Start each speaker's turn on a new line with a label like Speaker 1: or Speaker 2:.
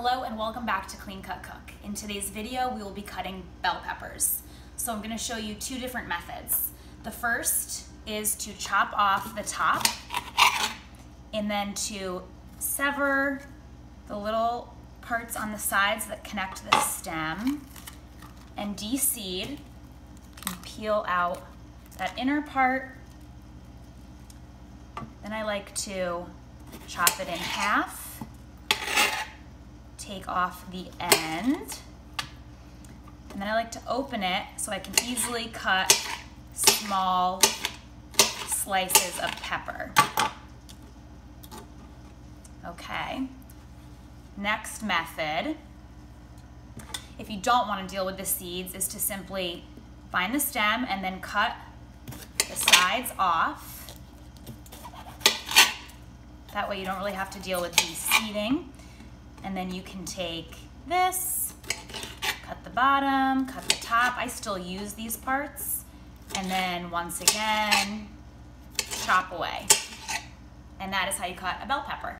Speaker 1: Hello and welcome back to Clean Cut Cook. In today's video, we will be cutting bell peppers. So I'm gonna show you two different methods. The first is to chop off the top and then to sever the little parts on the sides that connect the stem and de-seed, can peel out that inner part. Then I like to chop it in half take off the end. And then I like to open it so I can easily cut small slices of pepper. Okay. Next method, if you don't want to deal with the seeds, is to simply find the stem and then cut the sides off. That way you don't really have to deal with the seeding. And then you can take this, cut the bottom, cut the top. I still use these parts. And then once again, chop away. And that is how you cut a bell pepper.